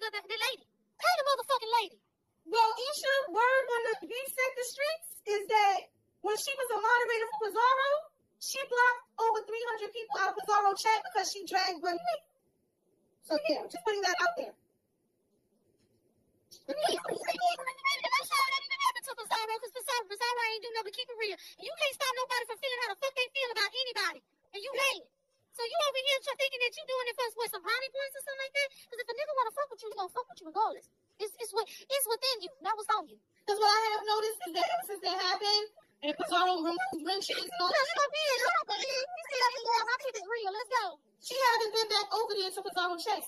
nigga, the, the lady. Pay the motherfucking lady. Well, Isha, word on the B set the streets is that when she was a moderator for Pizarro, she blocked over 300 people out of Pizarro chat because she dragged Bunny Lee. So yeah, just putting that out there. Because Pizarro, Pizarro ain't do nothing keep it real. And you can't stop nobody from feeling how the fuck they feel about anybody. And you hate it. So you over here thinking that you doing it for what, some brownie points or something with you, gonna fuck with you regardless. It's, it's, what, it's within you, not what's on you. Because what I have noticed is that ever since that happened, and Pizarro removed Lynch and all No, you gonna be in. You see that? I keep it real. Let's go. she hasn't been back over there to Pizarro chat.